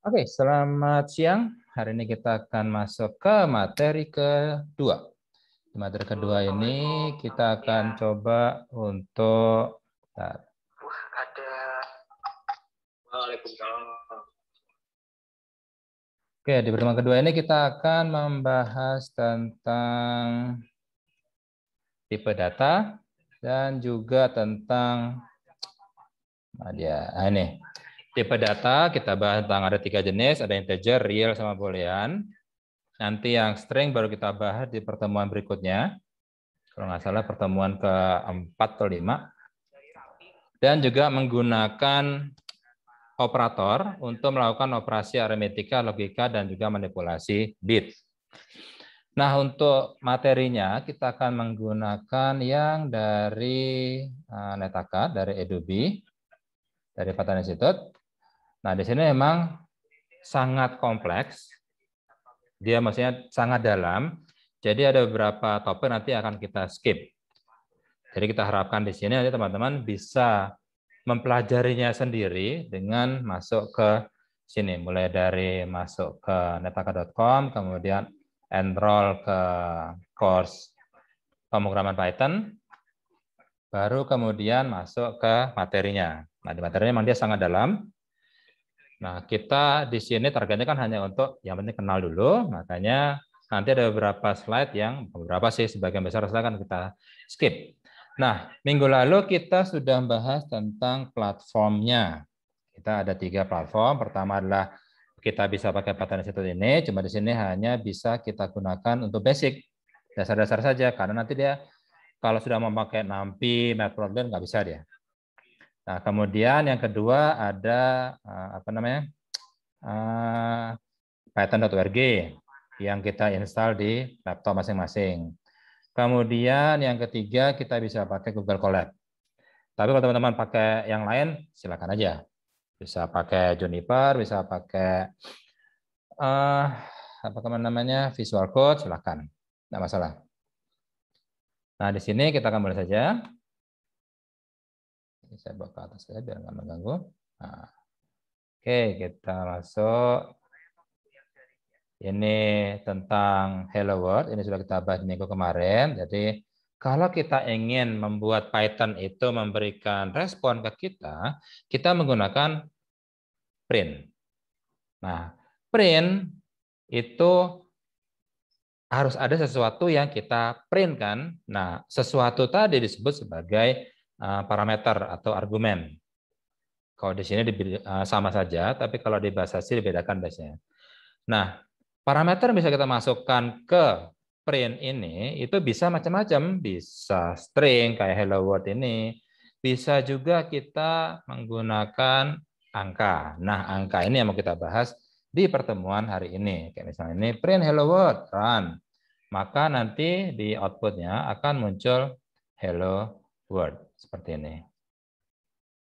Oke, selamat siang. Hari ini kita akan masuk ke materi kedua. Di materi kedua ini kita akan coba untuk Wah, ada Waalaikumsalam. Oke, di pertemuan kedua ini kita akan membahas tentang tipe data dan juga tentang nah dia nah ini tipe data kita bahas tentang ada tiga jenis ada integer real sama boolean. Nanti yang string baru kita bahas di pertemuan berikutnya. Kalau nggak salah pertemuan keempat atau lima. Dan juga menggunakan operator untuk melakukan operasi aritmetika logika dan juga manipulasi bit Nah, untuk materinya kita akan menggunakan yang dari uh, Netaka, dari Edubi, dari Patan Institute. Nah, di sini memang sangat kompleks. Dia maksudnya sangat dalam. Jadi ada beberapa topik nanti akan kita skip. Jadi kita harapkan di sini nanti teman-teman bisa mempelajarinya sendiri dengan masuk ke sini. Mulai dari masuk ke netaka.com, kemudian enroll ke course pemrograman Python, baru kemudian masuk ke materinya. Nah, di materinya memang dia sangat dalam. Nah, kita di sini targetnya kan hanya untuk yang penting kenal dulu, makanya nanti ada beberapa slide yang beberapa sih sebagian besar akan kita skip. Nah, minggu lalu kita sudah membahas tentang platformnya. Kita ada tiga platform. Pertama adalah kita bisa pakai pattern institute ini, cuma di sini hanya bisa kita gunakan untuk basic, dasar-dasar saja, karena nanti dia kalau sudah memakai NumPy, Matplotlib nggak bisa dia. Nah, kemudian yang kedua ada eh, apa namanya uh, Python.org yang kita install di laptop masing-masing. Kemudian yang ketiga kita bisa pakai Google Colab. Tapi kalau teman-teman pakai yang lain, silakan aja. Bisa pakai Juniper, bisa pakai uh, apa namanya Visual Code, silakan. Tidak masalah. Nah, di sini kita akan mulai saja. Ini saya bawa ke atas saja biar nggak mengganggu. Nah. Oke, kita masuk. Ini tentang Hello World. Ini sudah kita bahas minggu kemarin. Jadi kalau kita ingin membuat Python itu memberikan respon ke kita, kita menggunakan print. Nah, print itu harus ada sesuatu yang kita print kan. Nah, sesuatu tadi disebut sebagai parameter atau argumen. Kalau di sini eh, sama saja, tapi kalau di bahasa C dibedakan biasanya. Nah, parameter bisa kita masukkan ke print ini itu bisa macam-macam, bisa string kayak hello world ini, bisa juga kita menggunakan angka. Nah, angka ini yang mau kita bahas di pertemuan hari ini. Kayak misalnya ini print hello world, run. Maka nanti di outputnya akan muncul hello world seperti ini.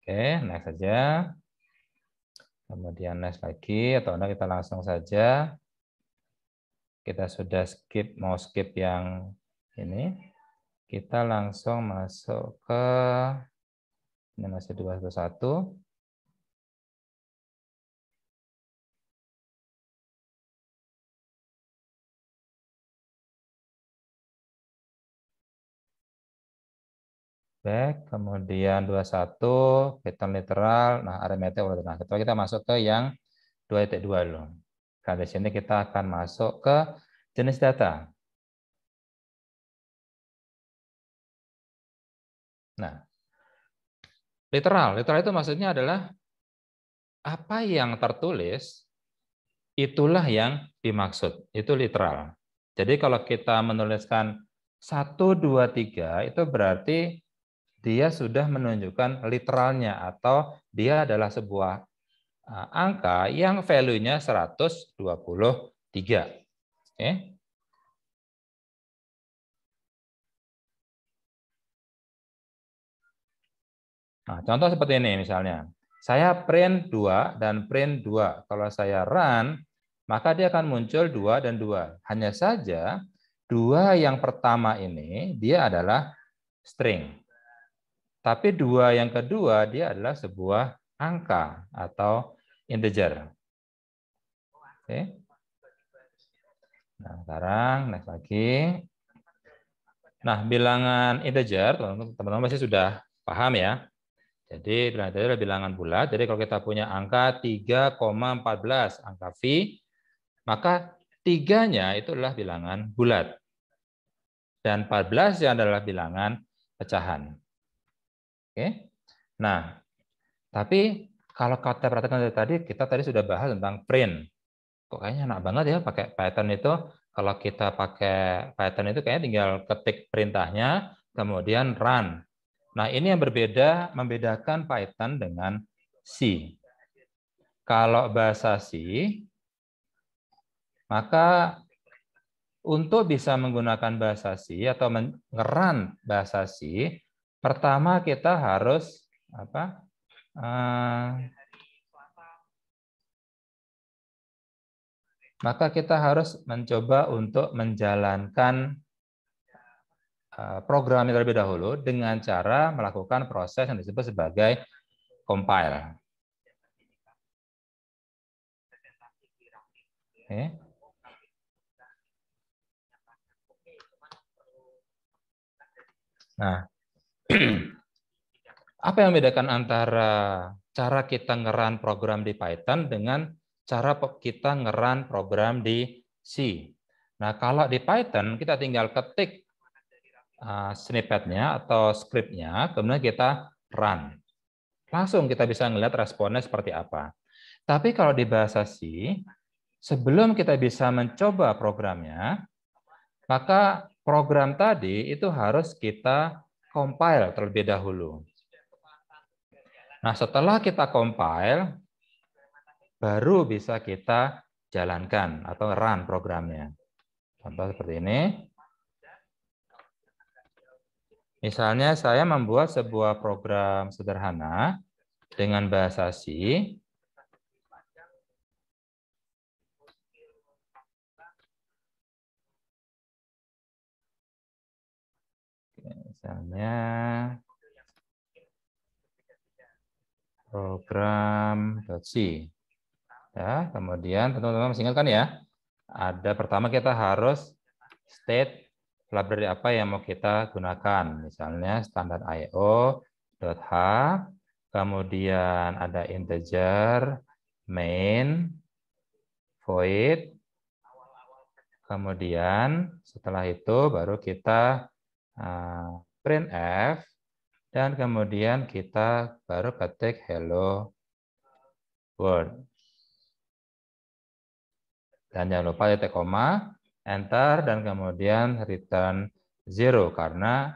Oke, next saja. Kemudian next lagi atau enggak kita langsung saja kita sudah skip, mau skip yang ini, kita langsung masuk ke, ini masih 221. Back, kemudian 21, pattern literal, nah arithmetic Nah, kita masuk ke yang 2.2 dulu. Nah, di sini kita akan masuk ke jenis data. Nah, literal. Literal itu maksudnya adalah apa yang tertulis itulah yang dimaksud. Itu literal. Jadi kalau kita menuliskan 1, 2, 3 itu berarti dia sudah menunjukkan literalnya atau dia adalah sebuah Nah, angka yang value-nya 123. Oke. Nah, contoh seperti ini misalnya. Saya print 2 dan print 2. Kalau saya run, maka dia akan muncul 2 dan 2. Hanya saja, dua yang pertama ini dia adalah string. Tapi dua yang kedua dia adalah sebuah angka atau integer. Oke. Nah, sekarang next lagi. Nah, bilangan integer, teman-teman pasti sudah paham ya. Jadi bilangan integer adalah bilangan bulat. Jadi kalau kita punya angka 3,14, angka V, maka tiganya itu adalah bilangan bulat. Dan 14 yang adalah bilangan pecahan. Oke. Nah, tapi kalau kita perhatikan dari tadi, kita tadi sudah bahas tentang print. Kok kayaknya enak banget ya pakai Python itu. Kalau kita pakai Python itu kayaknya tinggal ketik perintahnya, kemudian run. Nah, ini yang berbeda, membedakan Python dengan C. Kalau bahasa C, maka untuk bisa menggunakan bahasa C atau mengeran bahasa C, pertama kita harus apa? Uh, maka kita harus mencoba untuk menjalankan eh, program terlebih dahulu dengan cara melakukan proses yang disebut sebagai compile. Oke. Nah, apa yang membedakan antara cara kita ngeran program di Python dengan cara kita ngeran program di C? Nah, kalau di Python kita tinggal ketik uh, snippetnya atau scriptnya, kemudian kita run. Langsung kita bisa melihat responnya seperti apa. Tapi kalau di bahasa C, sebelum kita bisa mencoba programnya, maka program tadi itu harus kita compile terlebih dahulu. Nah, setelah kita compile, baru bisa kita jalankan atau run programnya. Contoh seperti ini. Misalnya saya membuat sebuah program sederhana dengan bahasa C Misalnya program .c. Ya, kemudian teman-teman masih ingat kan ya? Ada pertama kita harus state library apa yang mau kita gunakan. Misalnya standar .h, kemudian ada integer, main, void, kemudian setelah itu baru kita uh, printf, dan kemudian kita baru ketik hello world. Dan jangan lupa titik koma, enter, dan kemudian return zero, karena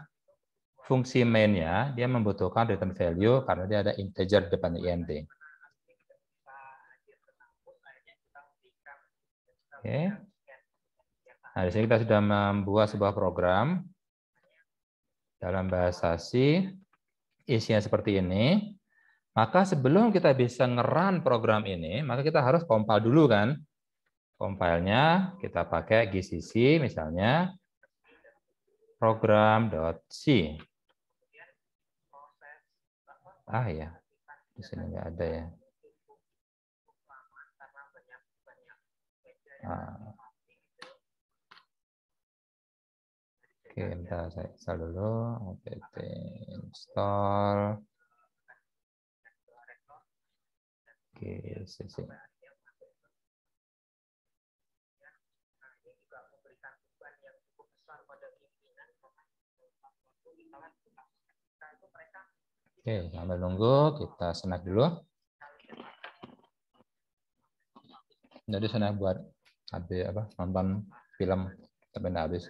fungsi mainnya dia membutuhkan return value karena dia ada integer depan int. Oke. Nah, di sini kita sudah membuat sebuah program dalam bahasa C isinya seperti ini, maka sebelum kita bisa ngeran program ini, maka kita harus compile dulu kan. Compile-nya kita pakai GCC misalnya program.c. Ah ya, di sini nggak ada ya. Ah. Oke, bentar saya install dulu. apt install. Oke, sisi. Oke, sambil nunggu kita snack dulu. Jadi snack buat habis apa nonton film sampai habis.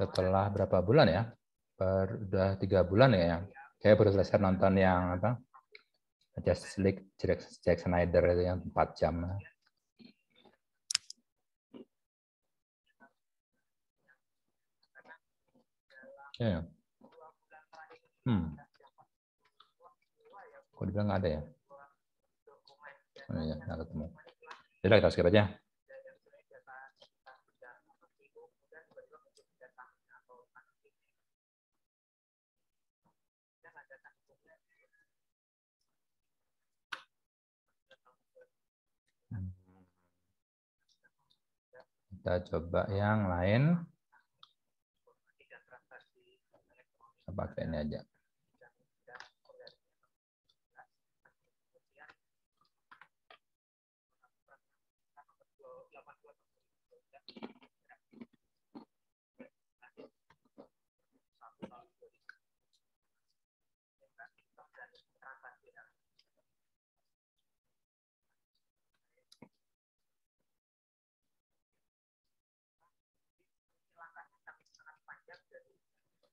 Setelah berapa bulan ya? Per, udah tiga bulan ya kayak baru selesai nonton yang apa? Justice League Jack Snyder itu yang empat jam. Ya. Hmm. Kok dibilang nggak ada ya? Oh iya, nggak ketemu. Jadi kita skip aja. Kita coba yang lain. Kita pakai ini aja.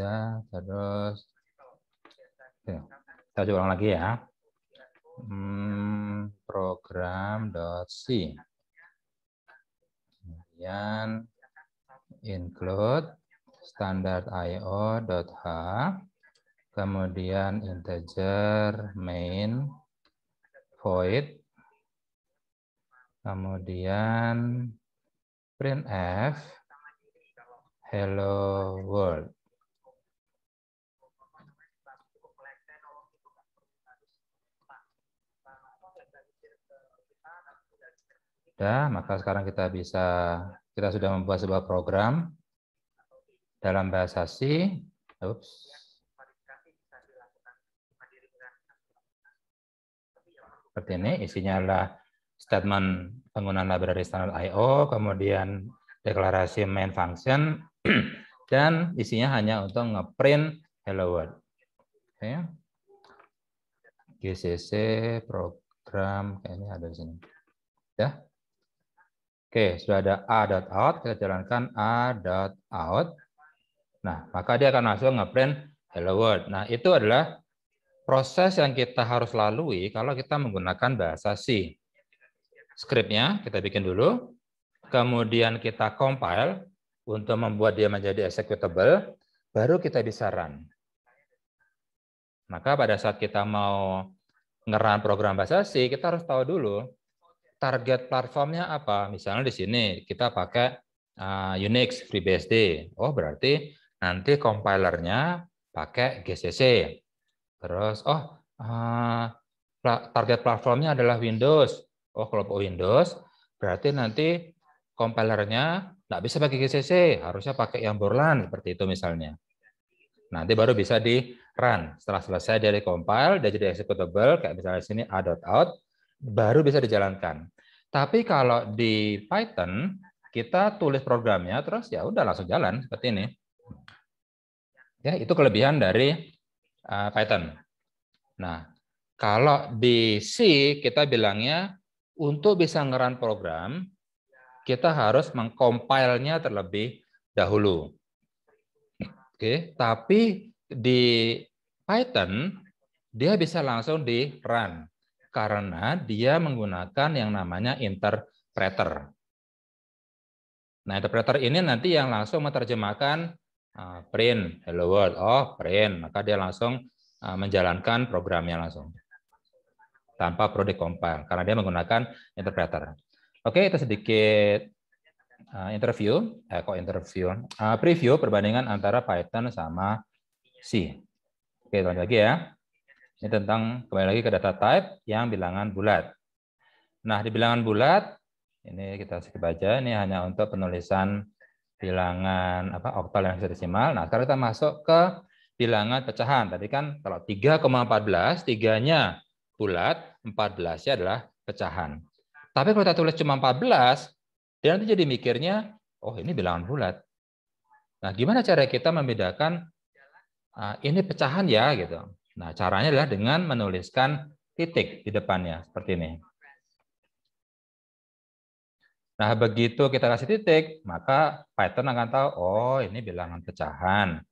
Dah, terus. Oke. Kita coba ulang lagi ya. Hmm, program.c. Kemudian include standard io.h. Kemudian integer main void Kemudian printf hello world. Ya, maka sekarang kita bisa kita sudah membuat sebuah program dalam bahasa C. Oops. Seperti ini, isinya adalah statement penggunaan library standard I.O., kemudian deklarasi main function, dan isinya hanya untuk ngeprint hello world. Oke. GCC program kayaknya ada di sini. Ya. Oke, sudah ada a.out, kita jalankan a.out. Nah, maka dia akan langsung ngeprint hello world. Nah, itu adalah proses yang kita harus lalui kalau kita menggunakan bahasa C scriptnya kita bikin dulu, kemudian kita compile untuk membuat dia menjadi executable, baru kita bisa run. Maka pada saat kita mau ngeran program bahasa C, kita harus tahu dulu target platformnya apa. Misalnya di sini kita pakai uh, Unix FreeBSD. Oh berarti nanti compilernya pakai GCC. Terus oh uh, target platformnya adalah Windows. Oh, kelompok Windows, berarti nanti compilernya nggak bisa pakai GCC, harusnya pakai yang Borland, seperti itu misalnya. Nanti baru bisa di run. Setelah selesai dari compile, dia jadi executable, kayak misalnya sini a.out, baru bisa dijalankan. Tapi kalau di Python, kita tulis programnya, terus ya udah langsung jalan, seperti ini. Ya, itu kelebihan dari uh, Python. Nah, kalau di C, kita bilangnya untuk bisa ngeran program, kita harus mengcompile-nya terlebih dahulu. Oke, tapi di Python dia bisa langsung di run karena dia menggunakan yang namanya interpreter. Nah, interpreter ini nanti yang langsung menerjemahkan uh, print hello world. Oh, print, maka dia langsung uh, menjalankan programnya langsung tanpa perlu compile karena dia menggunakan interpreter. Oke, itu sedikit uh, interview, eh kok interview, preview perbandingan antara Python sama C. Oke, lanjut lagi ya. Ini tentang kembali lagi ke data type yang bilangan bulat. Nah, di bilangan bulat ini kita skip aja. Ini hanya untuk penulisan bilangan apa oktal yang desimal. Nah, sekarang kita masuk ke bilangan pecahan. Tadi kan kalau 3,14, tiganya bulat, 14-nya adalah pecahan. Tapi kalau kita tulis cuma 14, dia nanti jadi mikirnya, oh ini bilangan bulat. Nah, gimana cara kita membedakan uh, ini pecahan ya gitu. Nah, caranya adalah dengan menuliskan titik di depannya seperti ini. Nah, begitu kita kasih titik, maka Python akan tahu, oh ini bilangan pecahan.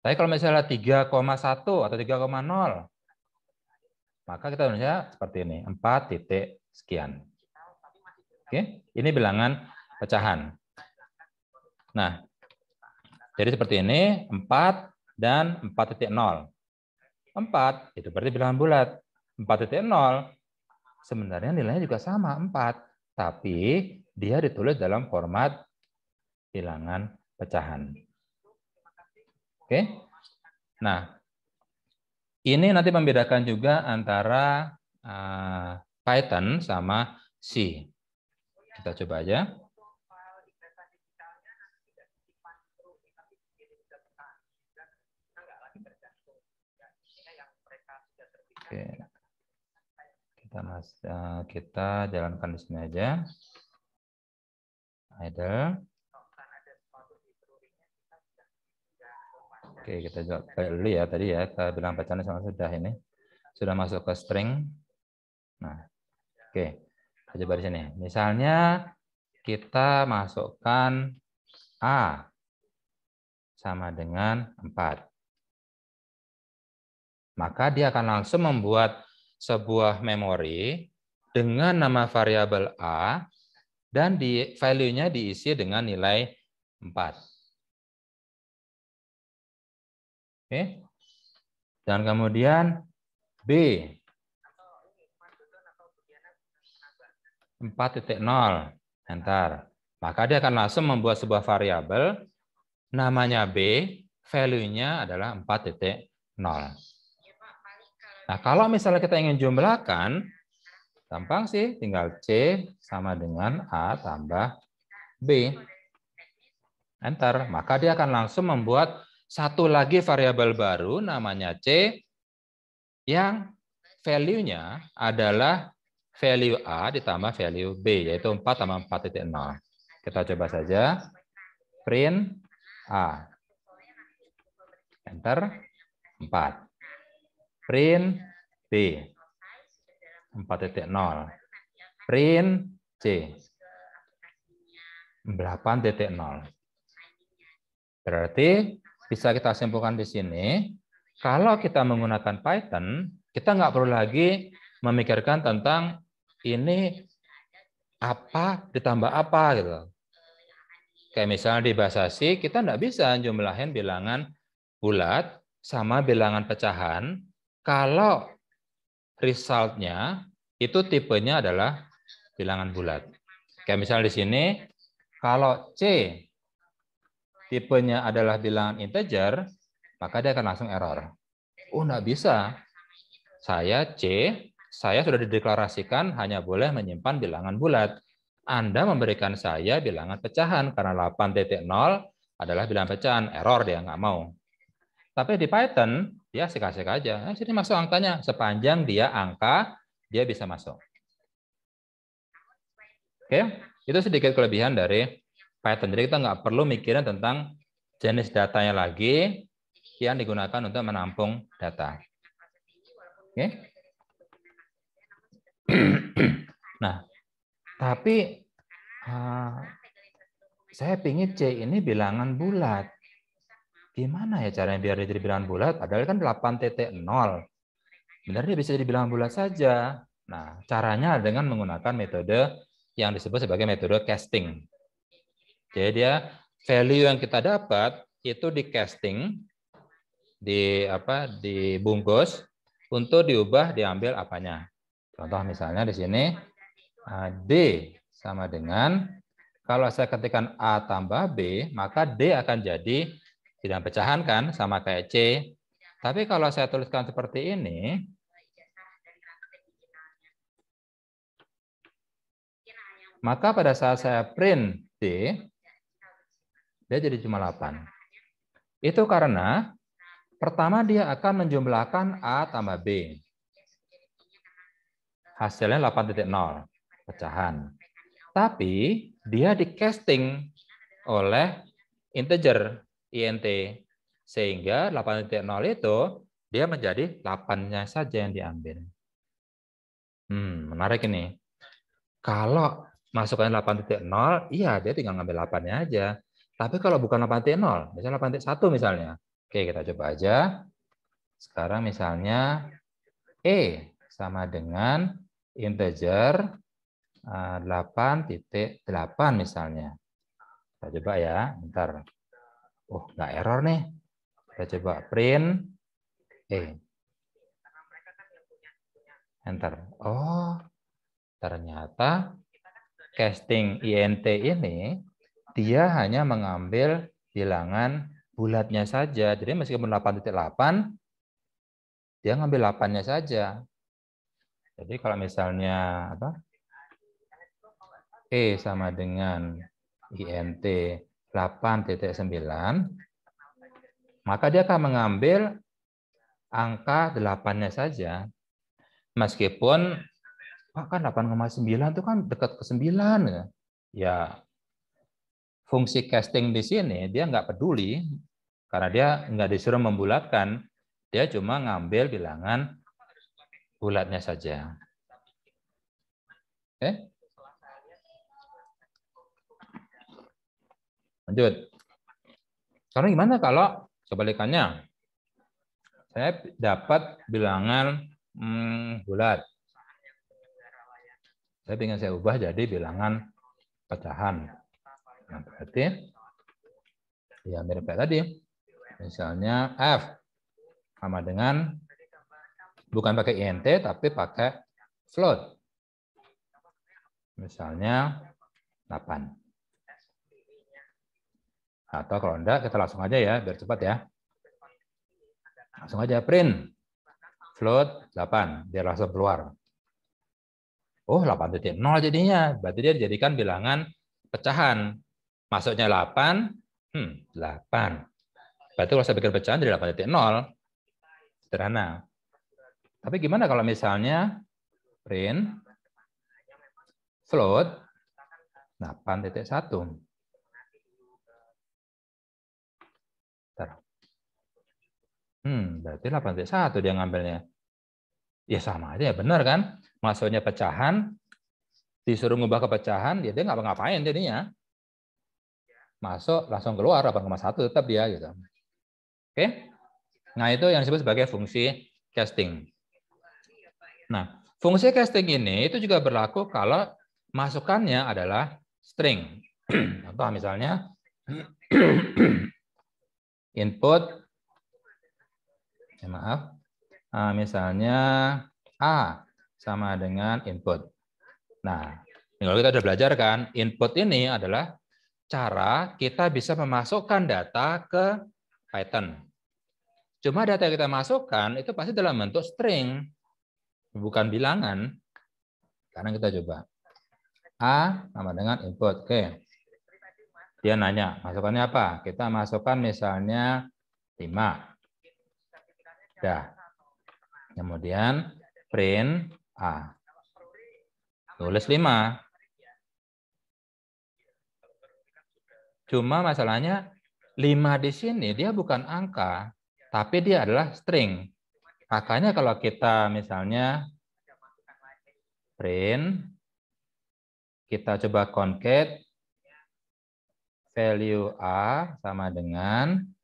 Tapi kalau misalnya 3,1 atau 3,0, maka kita tulisnya seperti ini, 4 titik sekian. Oke, ini bilangan pecahan. Nah, jadi seperti ini 4 dan 4.0. 4 itu berarti bilangan bulat. 4.0 sebenarnya nilainya juga sama 4, tapi dia ditulis dalam format bilangan pecahan. Oke. Nah, ini nanti membedakan juga antara uh, Python sama C. Kita coba aja. Oke. Kita mas eh, kita jalankan di sini aja. Idle. Oke, kita jawab dulu ya tadi ya. Kita bilang bacaan sama sudah ini. Sudah masuk ke string. Nah, oke. Kita coba di sini. Misalnya kita masukkan A sama dengan 4 maka dia akan langsung membuat sebuah memori dengan nama variabel A dan di value-nya diisi dengan nilai 4. Oke. Dan kemudian B 4.0 enter. Maka dia akan langsung membuat sebuah variabel namanya B, value-nya adalah 4.0. Nah, kalau misalnya kita ingin jumlahkan, gampang sih, tinggal C sama dengan A tambah B. Enter. Maka dia akan langsung membuat satu lagi variabel baru namanya C yang value-nya adalah value A ditambah value B, yaitu 4 tambah 4.0. Kita coba saja. Print A. Enter. 4 print B 4.0 print C. 8.0 berarti bisa kita simpulkan di sini kalau kita menggunakan Python kita nggak perlu lagi memikirkan tentang ini apa ditambah apa gitu. Kayak misalnya di bahasa C kita nggak bisa jumlahin bilangan bulat sama bilangan pecahan kalau resultnya itu tipenya adalah bilangan bulat. Kayak misalnya di sini, kalau C tipenya adalah bilangan integer, maka dia akan langsung error. Oh, enggak bisa. Saya C, saya sudah dideklarasikan hanya boleh menyimpan bilangan bulat. Anda memberikan saya bilangan pecahan, karena 8.0 adalah bilangan pecahan. Error dia nggak mau. Tapi di Python, dia asik-asik aja. Nah, sini masuk angkanya. Sepanjang dia angka, dia bisa masuk. Oke, itu sedikit kelebihan dari Python. Jadi kita nggak perlu mikirin tentang jenis datanya lagi yang digunakan untuk menampung data. Oke. Nah, tapi uh, saya pingin C ini bilangan bulat gimana ya caranya biar dia jadi bilangan bulat? Padahal kan 8.0. Benar dia bisa jadi bilangan bulat saja. Nah, caranya dengan menggunakan metode yang disebut sebagai metode casting. Jadi dia value yang kita dapat itu di casting di apa dibungkus untuk diubah diambil apanya. Contoh misalnya di sini ah, D sama dengan kalau saya ketikkan A tambah B, maka D akan jadi tidak pecahan kan sama kayak C. Tapi kalau saya tuliskan seperti ini, maka pada saat saya print D, dia jadi cuma 8. Itu karena pertama dia akan menjumlahkan A tambah B. Hasilnya 8.0, pecahan. Tapi dia di casting oleh integer INT. Sehingga 8.0 itu dia menjadi 8-nya saja yang diambil. Hmm, menarik ini. Kalau masukkan 8.0, iya dia tinggal ngambil 8-nya aja. Tapi kalau bukan 8.0, misalnya 8.1 misalnya. Oke, kita coba aja. Sekarang misalnya E sama dengan integer 8.8 misalnya. Kita coba ya, bentar. Oh, nggak error nih. Kita coba print E. Enter. Oh, ternyata casting INT ini dia hanya mengambil bilangan bulatnya saja. Jadi meskipun 8.8, dia ngambil 8-nya saja. Jadi kalau misalnya apa? E sama dengan INT 8.9, maka dia akan mengambil angka 8-nya saja. Meskipun Pak kan 8,9 itu kan dekat ke 9 ya. Ya fungsi casting di sini dia nggak peduli karena dia nggak disuruh membulatkan, dia cuma ngambil bilangan bulatnya saja. Oke? Lanjut. Sekarang gimana kalau kebalikannya? Saya dapat bilangan hmm, bulat. Saya ingin saya ubah jadi bilangan pecahan. Nah, berarti ya mirip kayak tadi. Misalnya F sama dengan bukan pakai int tapi pakai float. Misalnya 8. Atau kalau enggak kita langsung aja ya biar cepat ya. Langsung aja print float 8 biar langsung keluar. Oh, 8.0 jadinya. Berarti dia dijadikan bilangan pecahan. Masuknya 8, hmm, 8. Berarti kalau saya bikin pecahan jadi 8.0. Sederhana. Tapi gimana kalau misalnya print float 8.1. Hmm, berarti 8.1 dia ngambilnya. Ya sama aja ya, benar kan? masuknya pecahan, disuruh ngubah ke pecahan, ya dia nggak ngapain jadinya. Masuk langsung keluar 8,1 tetap dia gitu. Oke. Nah, itu yang disebut sebagai fungsi casting. Nah, fungsi casting ini itu juga berlaku kalau masukannya adalah string. Contoh misalnya input ya maaf. Nah, misalnya A sama dengan input. Nah, kalau kita sudah belajar kan, input ini adalah cara kita bisa memasukkan data ke Python. Cuma data yang kita masukkan itu pasti dalam bentuk string, bukan bilangan. Sekarang kita coba. A sama dengan input. Oke. Dia nanya, masukannya apa? Kita masukkan misalnya 5. Dah. Kemudian print A. Tulis 5. Cuma masalahnya 5 di sini dia bukan angka, tapi dia adalah string. Makanya kalau kita misalnya print, kita coba concat value A sama dengan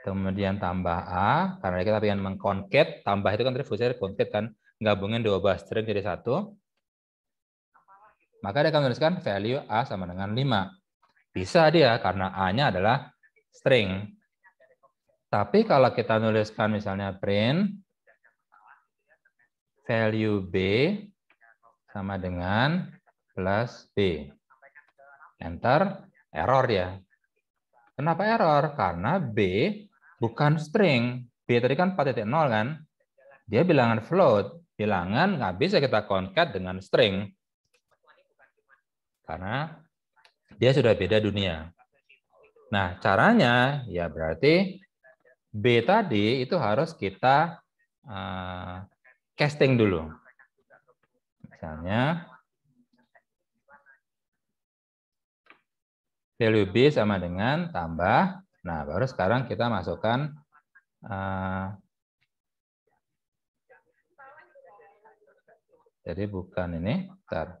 kemudian tambah A, karena kita ingin mengconcat, tambah itu kan tadi fungsinya concat kan, gabungin dua buah string jadi satu, maka dia akan menuliskan value A sama dengan 5. Bisa dia karena A-nya adalah string. Tapi kalau kita nuliskan misalnya print value B sama dengan plus B. Enter, error ya. Kenapa error? Karena B bukan string. B tadi kan 4.0 kan? Dia bilangan float bilangan nggak bisa kita concat dengan string. Karena dia sudah beda dunia. Nah, caranya ya berarti B tadi itu harus kita uh, casting dulu. Misalnya value B sama dengan tambah. Nah, baru sekarang kita masukkan uh, Jadi bukan ini. Bentar.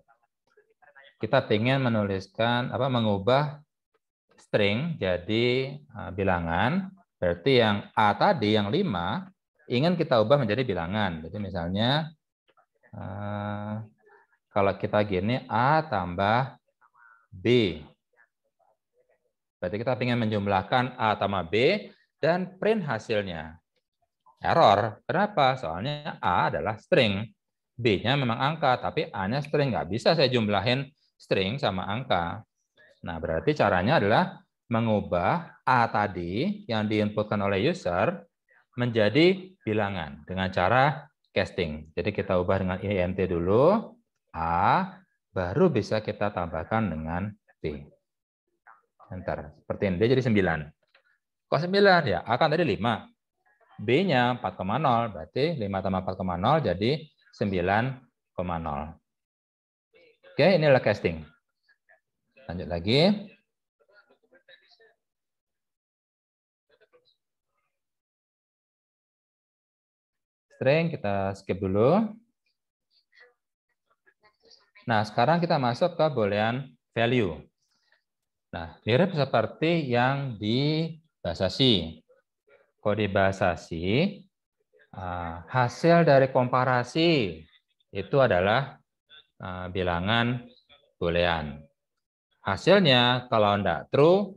Kita ingin menuliskan apa mengubah string jadi uh, bilangan. Berarti yang A tadi yang 5 ingin kita ubah menjadi bilangan. Jadi misalnya uh, Kalau kita gini, A tambah B. Berarti kita ingin menjumlahkan A tambah B dan print hasilnya. Error. Kenapa? Soalnya A adalah string. B-nya memang angka, tapi A-nya string. Nggak bisa saya jumlahin string sama angka. Nah, berarti caranya adalah mengubah A tadi yang diinputkan oleh user menjadi bilangan dengan cara casting. Jadi kita ubah dengan int dulu, A, baru bisa kita tambahkan dengan B. Enter. Seperti ini, dia jadi 9. Kok 9? Ya, A kan tadi 5. B-nya 4,0, berarti 5 tambah 4,0 jadi 9,0. Oke, inilah casting. Lanjut lagi. String kita skip dulu. Nah, sekarang kita masuk ke boolean value. Nah, mirip seperti yang di bahasa C. Kalau di bahasa C, ah, hasil dari komparasi itu adalah ah, bilangan boolean. Hasilnya kalau tidak true,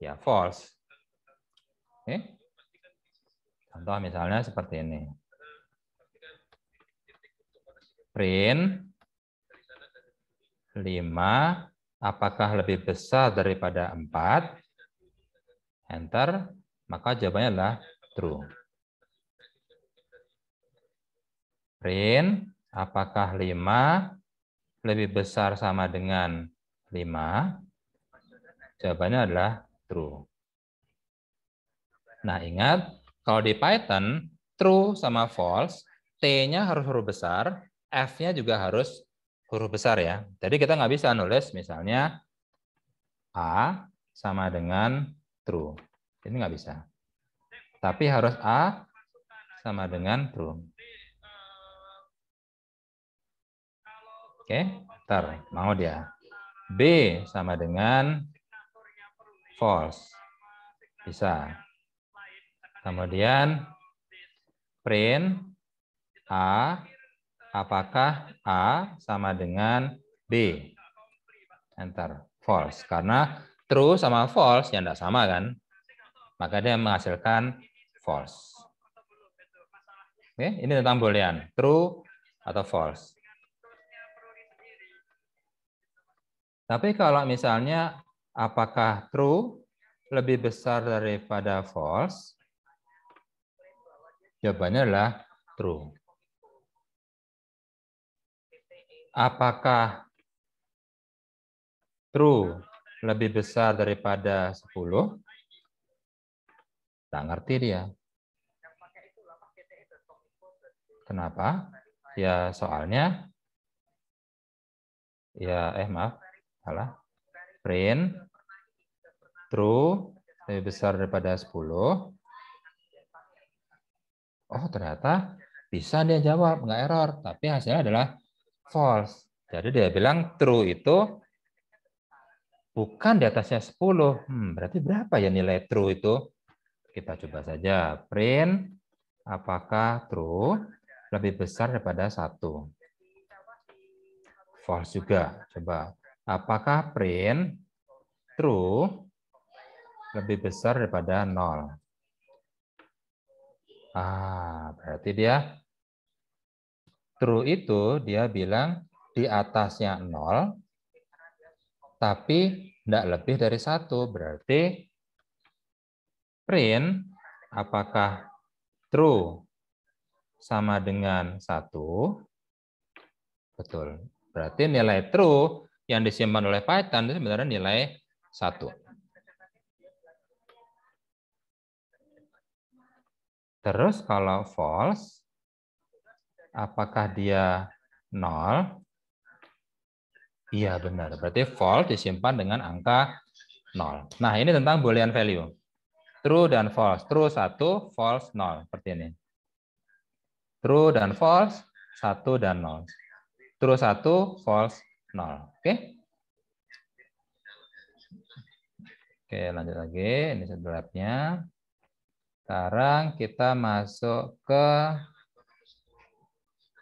ya false. Oke. Contoh misalnya seperti ini print 5 apakah lebih besar daripada 4? Enter, maka jawabannya adalah true. Print apakah 5 lebih besar sama dengan 5? Jawabannya adalah true. Nah, ingat kalau di Python true sama false, T-nya harus huruf besar, F-nya juga harus huruf besar ya. Jadi kita nggak bisa nulis misalnya A sama dengan true. Ini nggak bisa. Tapi harus A sama dengan true. Oke, ntar mau dia. B sama dengan false. Bisa. Kemudian print A apakah A sama dengan B? Enter. False. Karena true sama false yang tidak sama kan? Maka dia menghasilkan false. Oke, ini tentang boolean. True atau false. Tapi kalau misalnya apakah true lebih besar daripada false? Jawabannya adalah true apakah true lebih besar daripada 10? Tak ngerti dia. Kenapa? Ya soalnya ya eh maaf salah print true lebih besar daripada 10 oh ternyata bisa dia jawab nggak error tapi hasilnya adalah false. Jadi dia bilang true itu bukan di atasnya 10. Hmm, berarti berapa ya nilai true itu? Kita coba saja. Print apakah true lebih besar daripada 1? False juga. Coba. Apakah print true lebih besar daripada 0? Ah, berarti dia True itu dia bilang di atasnya 0, tapi tidak lebih dari satu. Berarti print apakah true sama dengan satu? Betul. Berarti nilai true yang disimpan oleh Python itu sebenarnya nilai satu. Terus kalau false, apakah dia nol? Iya benar. Berarti false disimpan dengan angka nol. Nah ini tentang boolean value. True dan false. True satu, false nol. Seperti ini. True dan false, satu dan nol. True satu, false nol. Oke? Oke, lanjut lagi. Ini sebenarnya. Sekarang kita masuk ke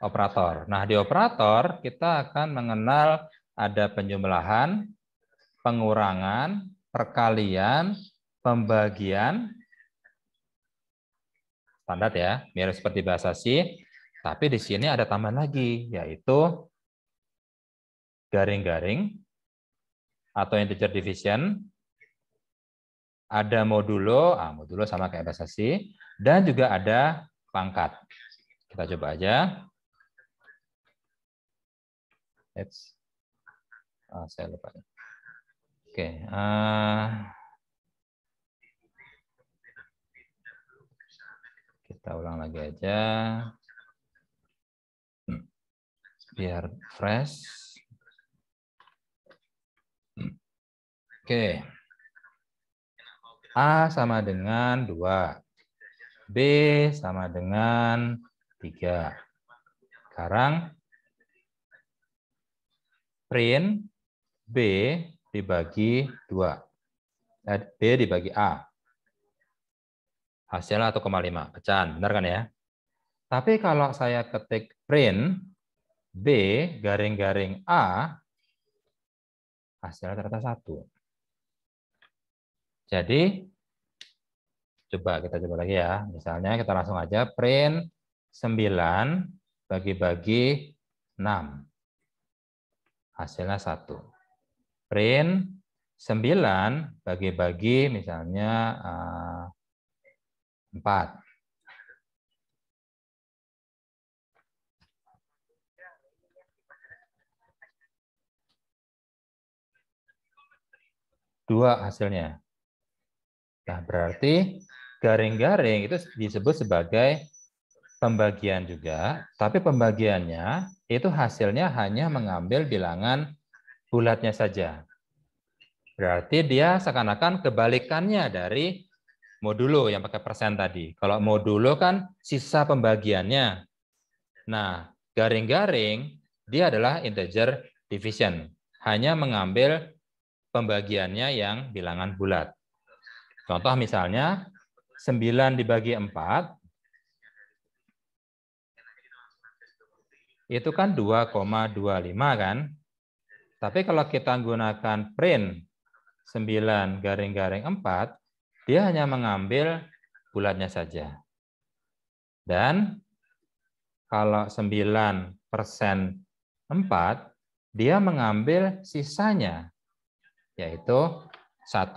operator. Nah, di operator kita akan mengenal ada penjumlahan, pengurangan, perkalian, pembagian, standar ya, mirip seperti bahasa C. Tapi di sini ada tambahan lagi, yaitu garing-garing atau integer division, ada modulo, ah, modulo sama kayak bahasa C, dan juga ada pangkat. Kita coba aja. Let's, ah, saya lupa. Oke, uh, kita ulang lagi aja. Hmm. Biar fresh. Hmm. Oke. A sama dengan 2. B sama dengan 3. Sekarang print B dibagi 2. Eh, B dibagi A. Hasilnya 1,5. Pecahan, benar kan ya? Tapi kalau saya ketik print B garing-garing A, hasilnya ternyata 1. Jadi coba kita coba lagi ya. Misalnya kita langsung aja print 9 bagi-bagi 6. Hasilnya 1. Print 9 bagi-bagi misalnya 4. Eh, Dua hasilnya. Nah, berarti garing-garing itu disebut sebagai pembagian juga, tapi pembagiannya itu hasilnya hanya mengambil bilangan bulatnya saja. Berarti dia seakan-akan kebalikannya dari modulo yang pakai persen tadi. Kalau modulo kan sisa pembagiannya. Nah, garing-garing dia adalah integer division. Hanya mengambil pembagiannya yang bilangan bulat. Contoh misalnya 9 dibagi 4 itu kan 2,25 kan? Tapi kalau kita gunakan print 9 garing-garing 4, dia hanya mengambil bulatnya saja. Dan kalau 9 persen 4, dia mengambil sisanya, yaitu 1.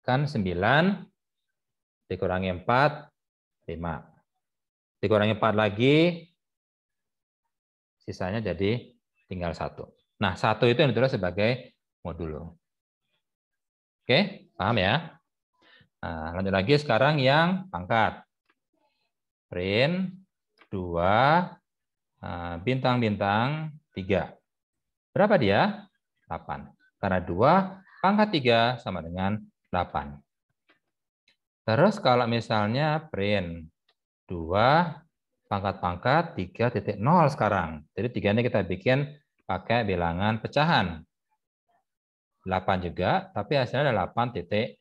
Kan 9 dikurangi 4, 5. Dikurangi 4 lagi, sisanya jadi tinggal 1. Nah, 1 itu yang ditulis sebagai modulo. Oke, paham ya? Nah, lanjut lagi sekarang yang pangkat. Print 2, eh, bintang-bintang 3. Berapa dia? 8. Karena 2 pangkat 3 sama dengan 8. Terus kalau misalnya print 2 pangkat-pangkat 3.0 sekarang. Jadi 3 ini kita bikin pakai bilangan pecahan. 8 juga, tapi hasilnya ada 8.0.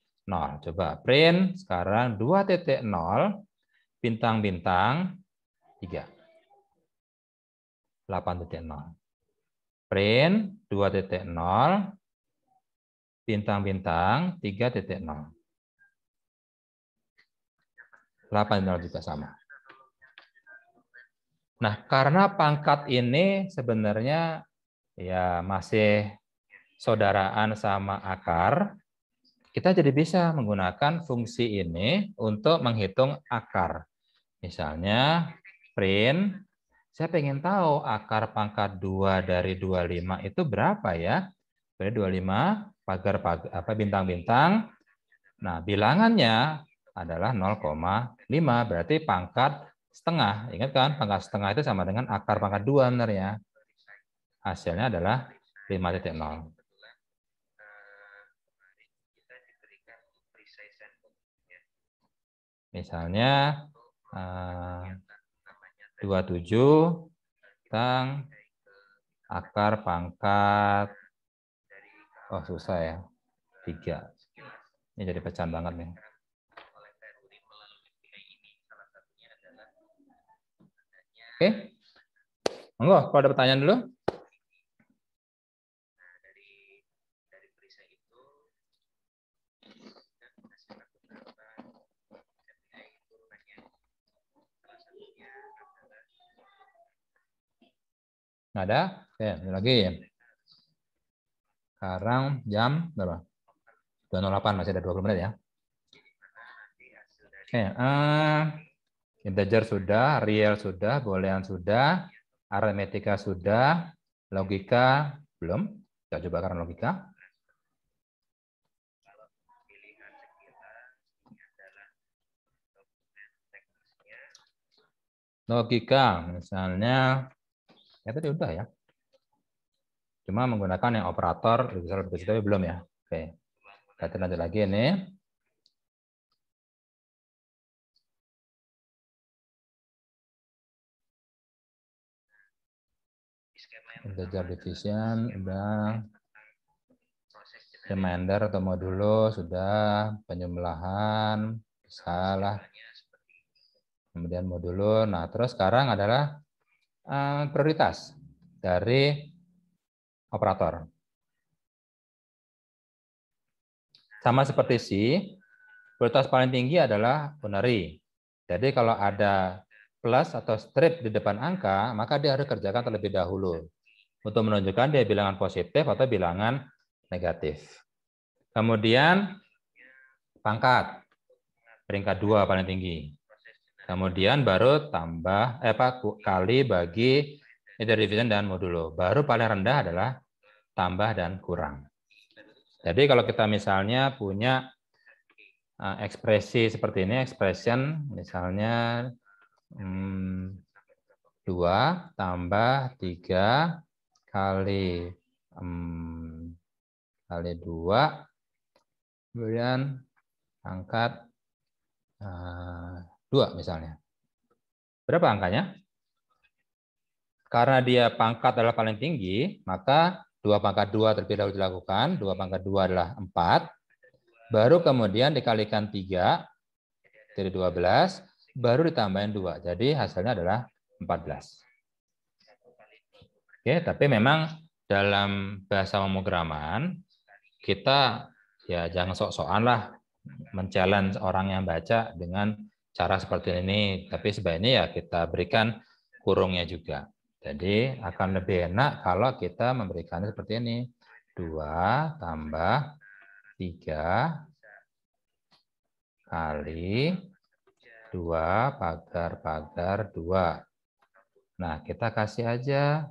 Coba print sekarang 2.0 bintang-bintang 3. 8.0. Print 2.0 bintang-bintang 3.0. 8.0 juga sama. Nah, karena pangkat ini sebenarnya ya masih saudaraan sama akar, kita jadi bisa menggunakan fungsi ini untuk menghitung akar. Misalnya print, saya pengen tahu akar pangkat 2 dari 25 itu berapa ya? Berarti 25 pagar, pagar apa bintang-bintang. Nah, bilangannya adalah 0,5 berarti pangkat setengah. Ingat kan pangkat setengah itu sama dengan akar pangkat 2 sebenarnya. Hasilnya adalah 5.0. Misalnya 27 eh, tentang akar pangkat Oh susah ya. Tiga. Ini jadi pecahan banget nih. Oke. Monggo, kalau ada pertanyaan dulu. Nggak ada? Oke, lagi. Sekarang jam berapa? 208, masih ada 20 menit ya. Oke, uh, integer sudah, real sudah, boolean sudah, aritmetika sudah, logika belum. Kita coba karena logika. Logika, misalnya Ya tadi udah ya. Cuma menggunakan yang operator tapi belum ya. Oke. Kita lanjut lagi ini. Integer division udah. reminder atau modulo sudah. Penjumlahan salah. kemudian modulo. Nah terus sekarang adalah Eh, prioritas dari operator. Sama seperti C, prioritas paling tinggi adalah binary. Jadi kalau ada plus atau strip di depan angka, maka dia harus kerjakan terlebih dahulu untuk menunjukkan dia bilangan positif atau bilangan negatif. Kemudian pangkat peringkat dua paling tinggi. Kemudian baru tambah eh apa kali bagi division dan modulo. Baru paling rendah adalah tambah dan kurang. Jadi kalau kita misalnya punya uh, ekspresi seperti ini, expression misalnya 2 tambah 3 kali hmm, kali 2 kemudian angkat uh, Dua misalnya. Berapa angkanya? Karena dia pangkat adalah paling tinggi, maka dua pangkat dua terlebih dahulu dilakukan. Dua pangkat dua adalah empat. Baru kemudian dikalikan tiga dari dua belas, baru ditambahin dua. Jadi hasilnya adalah empat belas. Oke, tapi memang dalam bahasa pemrograman kita ya jangan sok-sokan lah men-challenge orang yang baca dengan cara seperti ini, tapi sebaiknya ya kita berikan kurungnya juga. Jadi akan lebih enak kalau kita memberikannya seperti ini. 2 tambah 3 kali 2 pagar-pagar 2. Nah, kita kasih aja.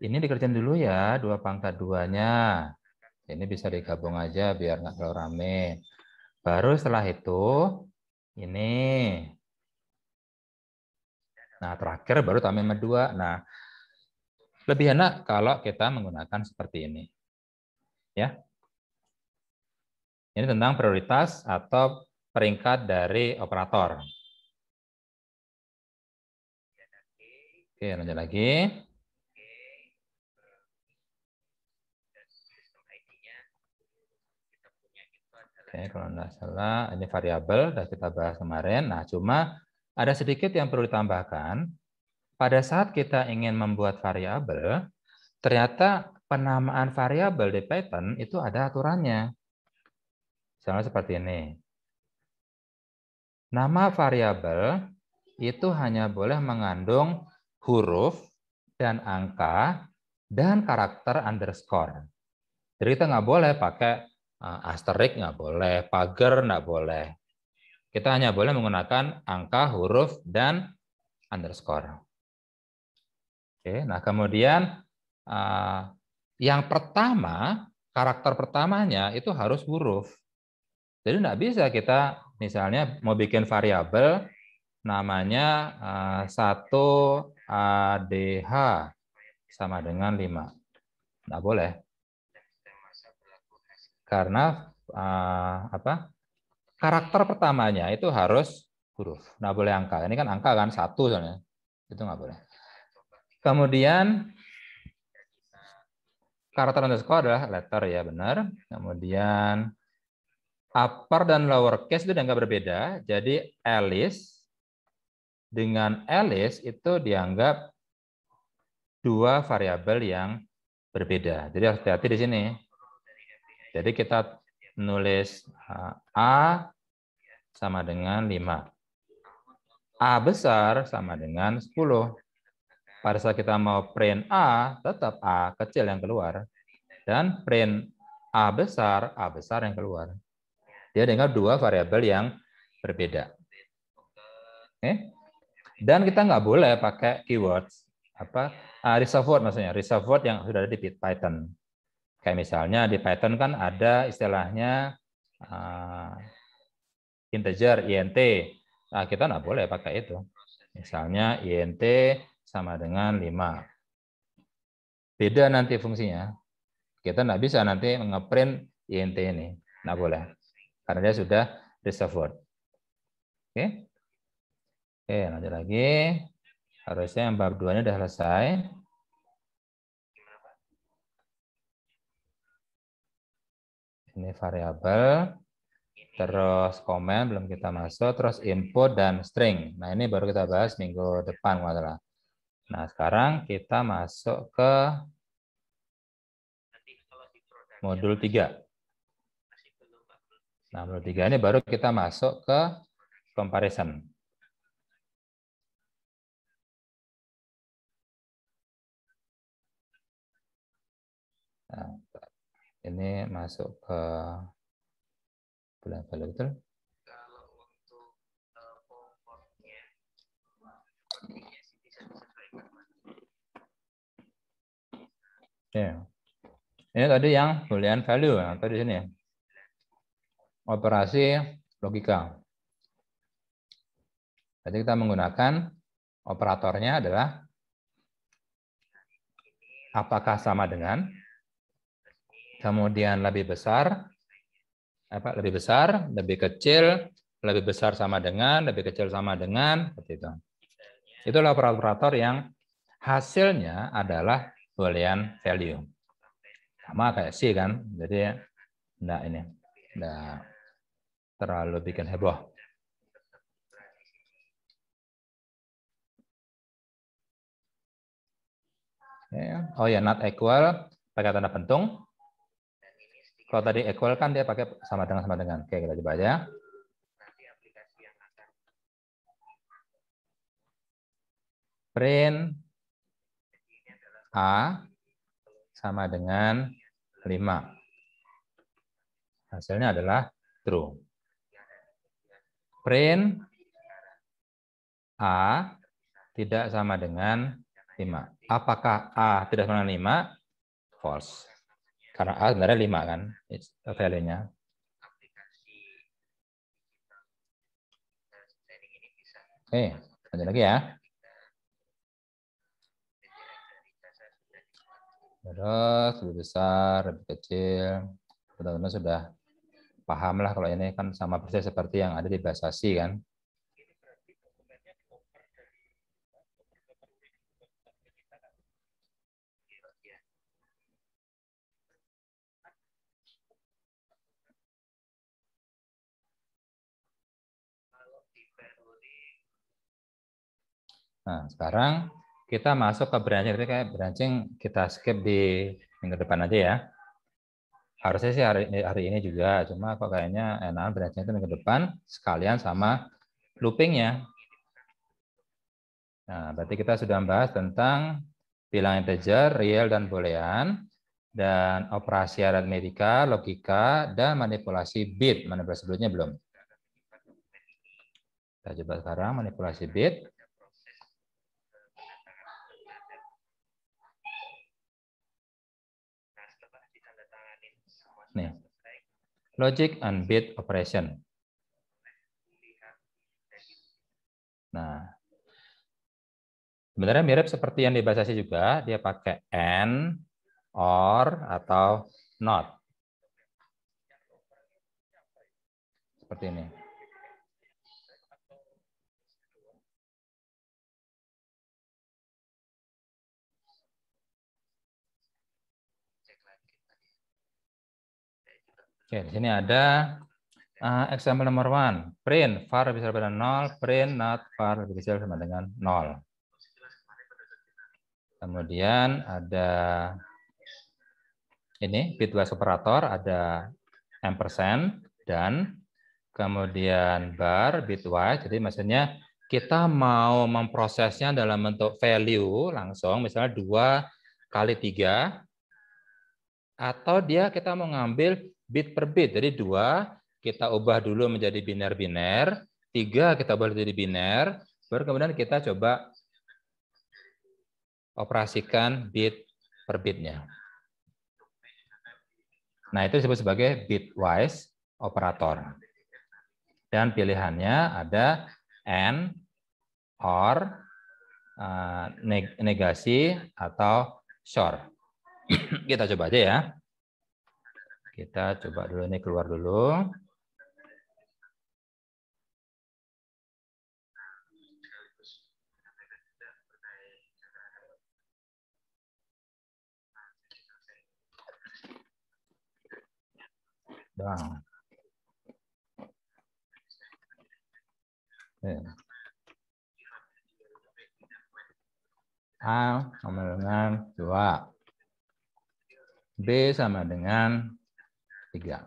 Ini dikerjain dulu ya, 2 pangkat 2-nya. Ini bisa digabung aja biar nggak terlalu rame. Baru setelah itu ini. Nah, terakhir baru tambah sama dua. Nah, lebih enak kalau kita menggunakan seperti ini. Ya. Ini tentang prioritas atau peringkat dari operator. Oke, lanjut lagi. Oke, kalau tidak salah ini variabel sudah kita bahas kemarin. Nah, cuma ada sedikit yang perlu ditambahkan. Pada saat kita ingin membuat variabel, ternyata penamaan variabel di Python itu ada aturannya. Misalnya seperti ini. Nama variabel itu hanya boleh mengandung huruf dan angka dan karakter underscore. Jadi kita nggak boleh pakai Eh, asterik nggak boleh, pagar nggak boleh. Kita hanya boleh menggunakan angka, huruf, dan underscore. Oke, nah kemudian eh, yang pertama, karakter pertamanya itu harus huruf. Jadi nggak bisa kita misalnya mau bikin variabel namanya eh, satu ADH sama dengan 5. Nggak boleh karena uh, apa karakter pertamanya itu harus huruf, nggak boleh angka. Ini kan angka kan satu soalnya, itu nggak boleh. Kemudian karakter underscore adalah letter ya benar. Kemudian upper dan lower case itu nggak berbeda. Jadi Alice dengan Alice itu dianggap dua variabel yang berbeda. Jadi harus hati-hati di sini. Jadi kita nulis uh, A sama dengan 5. A besar sama dengan 10. Pada saat kita mau print A, tetap A kecil yang keluar. Dan print A besar, A besar yang keluar. Dia dengan dua variabel yang berbeda. Oke. Dan kita nggak boleh pakai keywords apa uh, reserve word maksudnya reserve word yang sudah ada di Python. Kayak misalnya di Python kan ada istilahnya uh, integer int. Nah, kita nggak boleh pakai itu. Misalnya int sama dengan 5. Beda nanti fungsinya. Kita nggak bisa nanti ngeprint int ini. Nggak boleh. Karena dia sudah reserve word. Oke. Oke, lanjut lagi. Harusnya yang bab 2 ini sudah selesai. Ini variabel. Terus komen belum kita masuk. Terus input dan string. Nah ini baru kita bahas minggu depan. Nah sekarang kita masuk ke modul 3. Nah modul 3 ini baru kita masuk ke comparison. Nah, ini masuk ke bulan value betul? Kalau untuk pokoknya Ya. Ini tadi yang boolean value atau di sini. Operasi logika. Jadi kita menggunakan operatornya adalah apakah sama dengan kemudian lebih besar, apa lebih besar, lebih kecil, lebih besar sama dengan, lebih kecil sama dengan, seperti itu. Itulah operator yang hasilnya adalah boolean value. Sama kayak C kan, jadi enggak ini, enggak terlalu bikin heboh. Oh ya, not equal pakai tanda pentung. Kalau tadi equal kan dia pakai sama dengan sama dengan. Oke, kita coba aja. Print A sama dengan 5. Hasilnya adalah true. Print A tidak sama dengan 5. Apakah A tidak sama dengan 5? False. Karena A sebenarnya 5 kan value-nya. Oke, lanjut lagi ya. Terus lebih besar, lebih kecil. Teman-teman sudah paham lah kalau ini kan sama persis seperti yang ada di bahasa C kan. Nah, sekarang kita masuk ke branching. Jadi kayak branching kita skip di minggu depan aja ya. Harusnya sih hari, hari ini juga, cuma kok kayaknya enak branching itu minggu depan sekalian sama loopingnya. Nah, berarti kita sudah membahas tentang bilang integer, real, dan boolean, dan operasi aritmetika, logika, dan manipulasi bit. Manipulasi bitnya belum. Kita coba sekarang manipulasi bit. Nih. Logic and bit operation. Nah, sebenarnya mirip seperti yang di bahasa juga, dia pakai and, or, atau not. Seperti ini. Oke, di sini ada Uh, example nomor one, print var lebih besar pada 0, print not var kecil sama dengan 0. Kemudian ada ini bitwise operator, ada ampersand dan kemudian bar bitwise. Jadi maksudnya kita mau memprosesnya dalam bentuk value langsung, misalnya 2 kali 3, atau dia kita mau ngambil bit per bit. Jadi 2 kita ubah dulu menjadi biner-biner, tiga kita ubah menjadi biner, baru kemudian kita coba operasikan bit per bitnya. Nah, itu disebut sebagai bitwise operator. Dan pilihannya ada AND, OR, eh, negasi, atau SHOR. Kita coba aja ya. Kita coba dulu ini keluar dulu. Ya. A sama dengan 2. B sama dengan 3.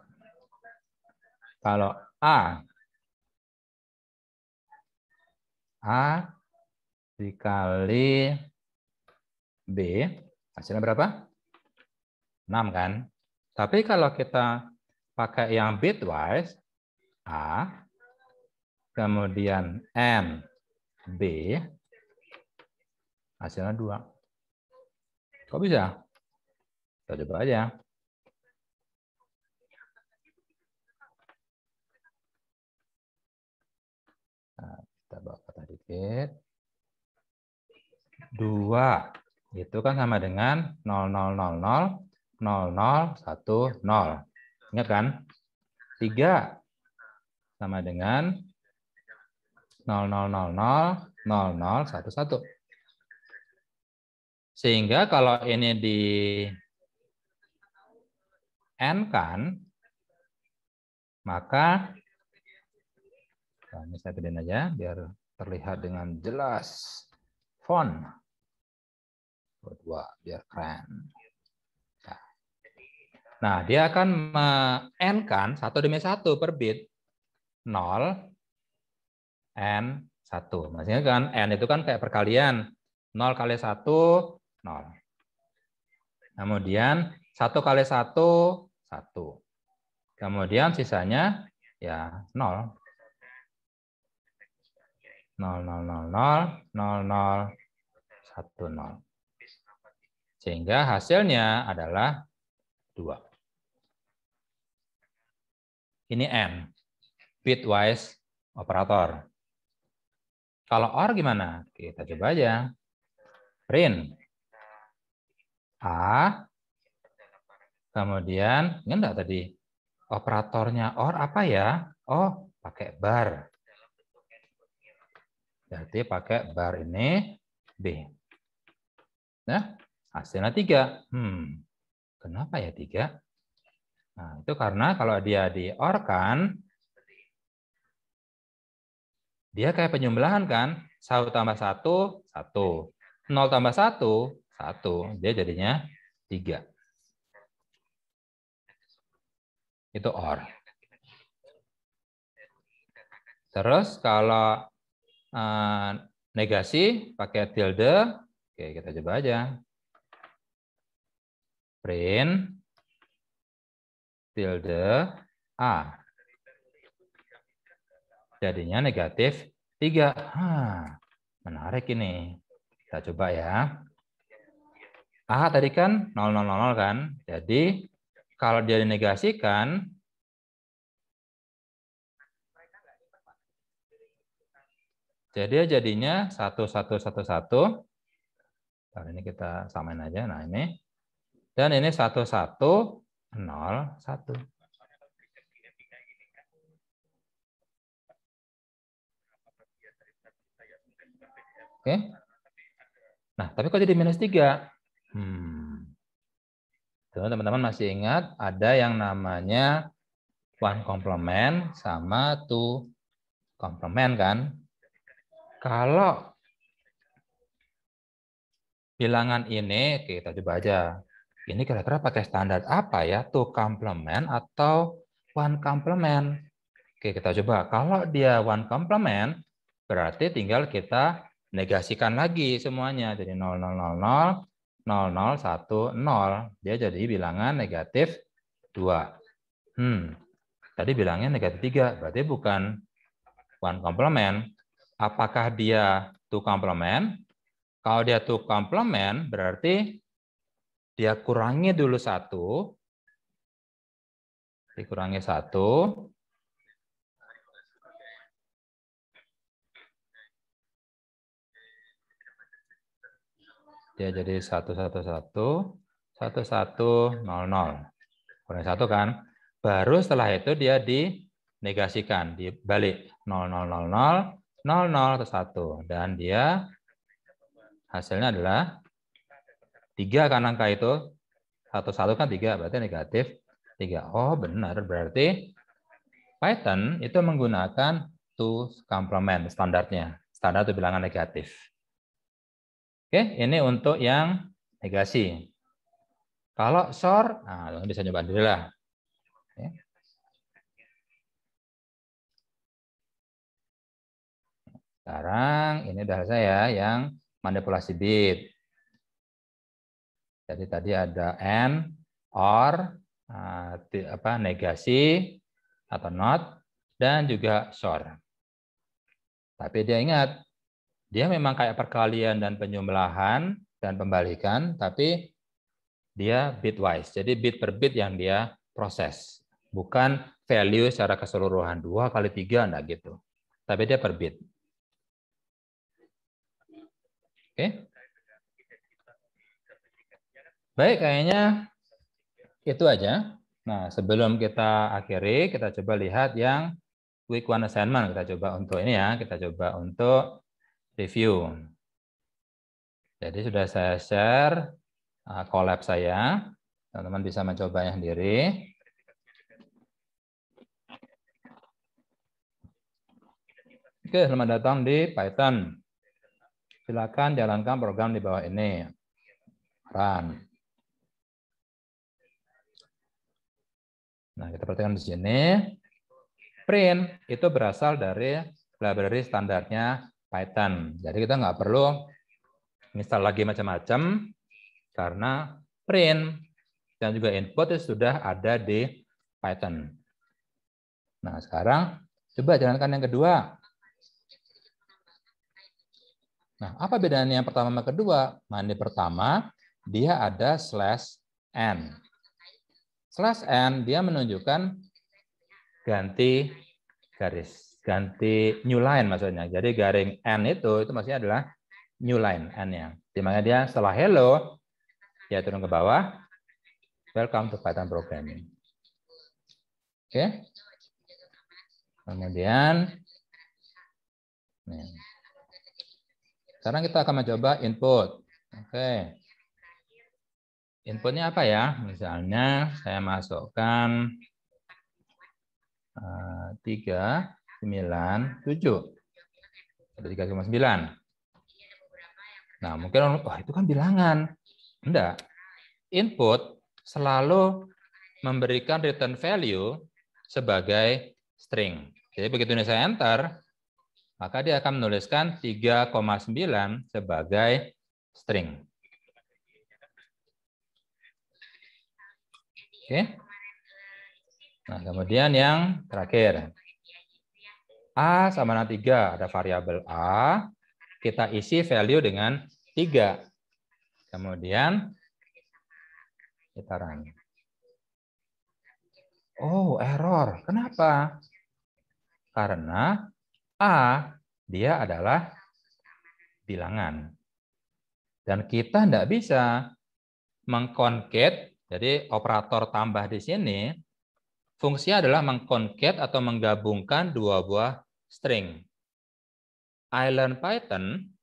Kalau A, A dikali B, hasilnya berapa? 6 kan? Tapi kalau kita pakai yang bitwise A, kemudian N, B, hasilnya 2. Kok bisa? Kita coba aja. Nah, kita bawa ke dikit. 2 itu kan sama dengan 0000 0010. Ingat kan? 3 sama dengan 00000011. Sehingga kalau ini di n kan, maka nah ini saya gedein aja biar terlihat dengan jelas font. Dua biar keren. Nah, dia akan n kan satu demi satu per bit 0 n 1. Maksudnya kan n itu kan kayak perkalian 0 kali 1 0. Kemudian 1 kali 1 1. Kemudian sisanya ya 0. 0 0 0 0 0 0 1 0. Sehingga hasilnya adalah 2. Ini N, bitwise operator. Kalau OR gimana? Kita coba aja. Print. A. Kemudian, enggak tadi? Operatornya OR apa ya? Oh, pakai bar. Berarti pakai bar ini B. Nah, hasilnya 3. Hmm, kenapa ya 3? Nah, itu karena kalau dia di OR kan, dia kayak penyembelahan kan, satu tambah satu, satu. Nol tambah satu, satu. Dia jadinya tiga. Itu OR. Terus kalau negasi pakai tilde, oke kita coba aja. Print tilde A. Jadinya negatif 3. Hah, menarik ini. Kita coba ya. A tadi kan 0, 0, 0 kan. Jadi kalau dia dinegasikan, jadi jadinya 1, 1, 1, 1. Nah, ini kita samain aja. Nah ini. Dan ini 1, 1, 0, 1. Oke. Nah, tapi kok jadi minus 3? Hmm. Teman-teman masih ingat ada yang namanya one complement sama two complement kan. Kalau bilangan ini, kita coba aja. Ini kira-kira pakai standar apa ya? Two complement atau one complement? Oke, kita coba. Kalau dia one complement, berarti tinggal kita negasikan lagi semuanya. Jadi 0, 0, 0, 0, 0, 0, 1, 0. Dia jadi bilangan negatif 2. Hmm, tadi bilangnya negatif 3. Berarti bukan one complement. Apakah dia two complement? Kalau dia two complement, berarti dia kurangi dulu satu. Dikurangi satu. Dia jadi satu satu satu satu satu nol nol. Kurang satu kan. Baru setelah itu dia dinegasikan, dibalik nol nol nol nol nol nol ke satu dan dia hasilnya adalah tiga kan angka itu satu satu kan tiga berarti negatif tiga. Oh benar berarti Python itu menggunakan to complement standarnya. Standar itu bilangan negatif. Oke, ini untuk yang negasi. Kalau SOR, nah bisa coba dulu lah. Oke. Sekarang ini udah saya yang manipulasi bit. Jadi tadi ada and, or, nah, apa negasi atau not, dan juga SOR. Tapi dia ingat, dia memang kayak perkalian dan penyumlahan dan pembalikan, tapi dia bitwise. Jadi bit per bit yang dia proses. Bukan value secara keseluruhan. Dua kali tiga, enggak gitu. Tapi dia per bit. Oke. Baik, kayaknya itu aja. Nah, sebelum kita akhiri, kita coba lihat yang week one assignment. Kita coba untuk ini ya, kita coba untuk review. Jadi sudah saya share uh, collab saya. Teman-teman bisa mencobanya sendiri. Oke, selamat datang di Python. Silakan jalankan program di bawah ini. Run. Nah, kita perhatikan di sini. Print itu berasal dari library standarnya Python. Jadi kita nggak perlu install lagi macam-macam karena print dan juga input itu sudah ada di Python. Nah, sekarang coba jalankan yang kedua. Nah, apa bedanya yang pertama sama kedua? Mandi pertama, dia ada slash n. Slash n, dia menunjukkan ganti garis ganti new line maksudnya. Jadi garing n itu itu maksudnya adalah new line n-nya. Di mana dia setelah hello dia turun ke bawah. Welcome to Python programming. Oke. Okay. Kemudian. Sekarang kita akan mencoba input. Oke. Okay. Inputnya apa ya? Misalnya saya masukkan uh, tiga 9, 7. Ada 3,9. Nah, mungkin orang, wah itu kan bilangan. Enggak. Input selalu memberikan return value sebagai string. Jadi begitu ini saya enter, maka dia akan menuliskan 3,9 sebagai string. Oke. Nah, kemudian yang terakhir. A sama dengan 3. Ada variabel A. Kita isi value dengan 3. Kemudian kita run. Oh, error. Kenapa? Karena A dia adalah bilangan. Dan kita tidak bisa mengkonket, jadi operator tambah di sini, fungsinya adalah mengkonket atau menggabungkan dua buah string. I learn Python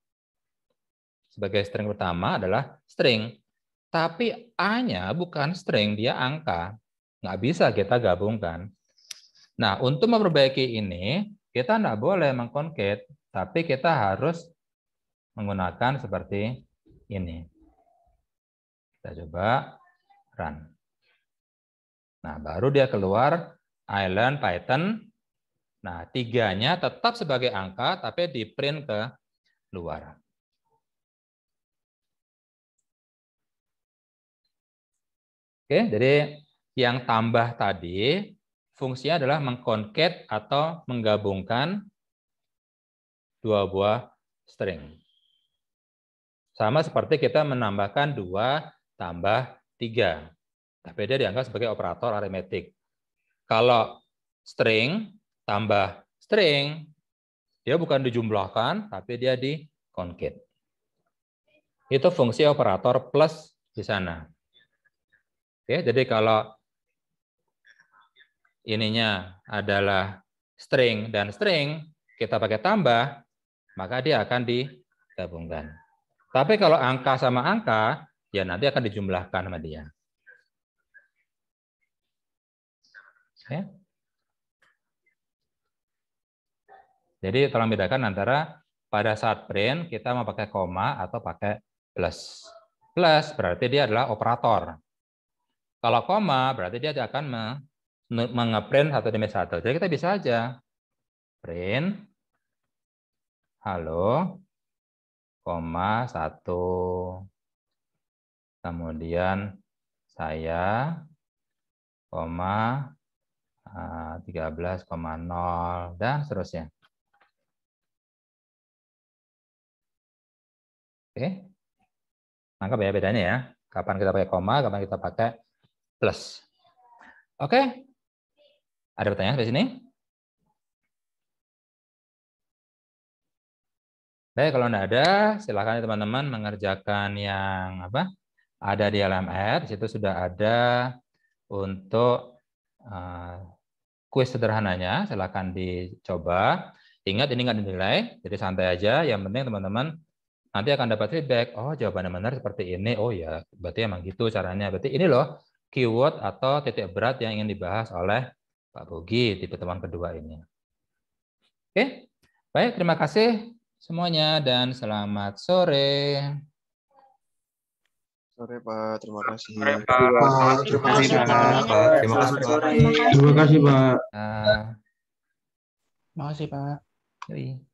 sebagai string pertama adalah string. Tapi A-nya bukan string, dia angka. Nggak bisa kita gabungkan. Nah, untuk memperbaiki ini, kita tidak boleh mengkonket, tapi kita harus menggunakan seperti ini. Kita coba run. Nah, baru dia keluar island Python. Nah, tiganya tetap sebagai angka, tapi di print ke luar. Oke, jadi yang tambah tadi fungsinya adalah mengkonket atau menggabungkan dua buah string. Sama seperti kita menambahkan dua tambah tiga. Tapi dia dianggap sebagai operator aritmetik. Kalau string tambah string, dia bukan dijumlahkan, tapi dia di concat. Itu fungsi operator plus di sana. Oke, jadi kalau ininya adalah string dan string, kita pakai tambah, maka dia akan digabungkan. Tapi kalau angka sama angka, ya nanti akan dijumlahkan sama dia. Oke. Jadi tolong bedakan antara pada saat print kita mau pakai koma atau pakai plus. Plus berarti dia adalah operator. Kalau koma berarti dia akan mengeprint satu demi satu. Jadi kita bisa aja print halo koma satu kemudian saya koma 13,0 dan seterusnya. Oke. Nangkap ya bedanya ya. Kapan kita pakai koma, kapan kita pakai plus. Oke. Ada pertanyaan di sini? Baik, kalau tidak ada, silakan teman-teman mengerjakan yang apa? Ada di LMR, di situ sudah ada untuk uh, kuis sederhananya, silakan dicoba. Ingat ini nggak dinilai, jadi santai aja. Yang penting teman-teman nanti akan dapat feedback. Oh jawabannya benar seperti ini. Oh ya, berarti emang gitu caranya. Berarti ini loh keyword atau titik berat yang ingin dibahas oleh Pak Bogi di pertemuan kedua ini. Oke, baik terima kasih semuanya dan selamat sore. Sore Pak, terima kasih. Sore Pak, terima kasih Pak. Terima kasih Pak. Terima kasih Pak. Nah, Terima kasih Pak. yoi.